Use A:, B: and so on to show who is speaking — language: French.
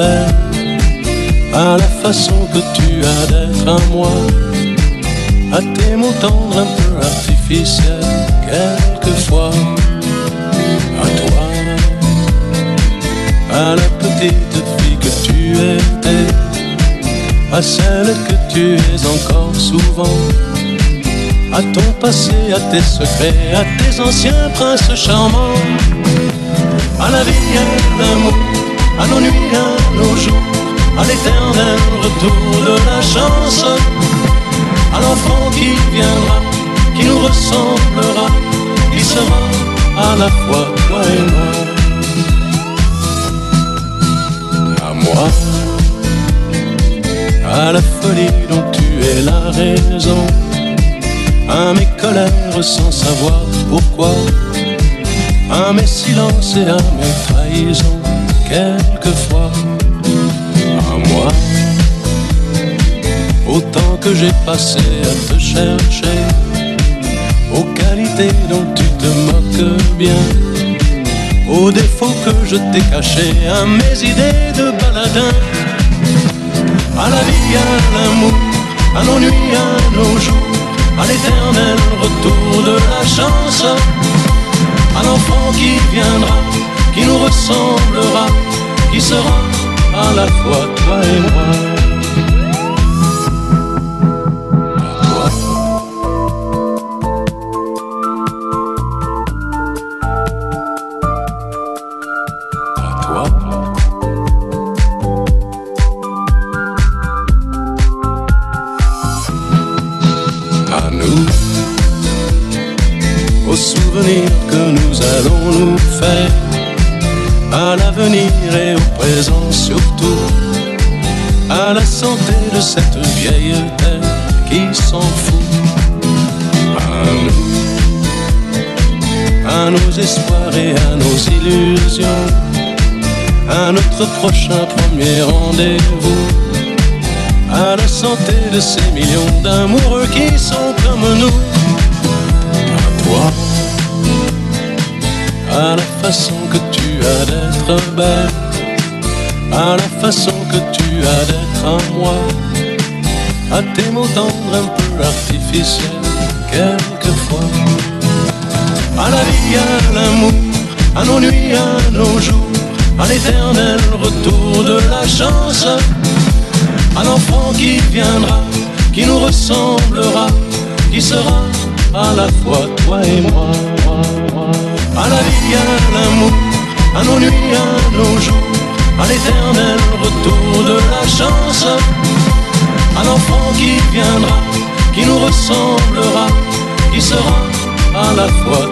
A: à la façon que tu as d'être à moi, à tes mots tendres un peu artificiels, quelquefois, à toi, à la petite fille que tu étais, à celle que tu es encore souvent à ton passé, à tes secrets, à tes anciens princes charmants, à la vie, à l'amour, à nos nuits, à l'éternel retour de la chance, à l'enfant qui viendra, qui nous ressemblera, qui sera à la fois toi et moi. À moi, à la folie dont tu es la raison. À mes colères sans savoir pourquoi, à mes silences et à mes trahisons, quelquefois, que j'ai passé à te chercher, aux qualités dont tu te moques bien, aux défauts que je t'ai cachés, à mes idées de baladin, à la vie, à l'amour, à nos nuits, à nos jours. À l'éternel retour de la chance, à l'enfant qui viendra, qui nous ressemblera, qui sera à la fois toi et moi. Que nous allons nous faire, à l'avenir et au présent surtout, à la santé de cette vieille terre qui s'en fout, à nous, à nos espoirs et à nos illusions, à notre prochain premier rendez-vous. À la santé de ces millions d'amoureux qui sont comme nous. À la façon que tu as d'être belle, à la façon que tu as d'être à moi, à tes mots tendres un peu artificiels, quelquefois. À la vie, à l'amour, à nos nuits, à nos jours, à l'éternel retour de la chance à l'enfant qui viendra, qui nous ressemblera, qui sera à la fois toi et moi. Qui nous ressemblera, qui sera à la fois.